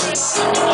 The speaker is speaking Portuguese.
Música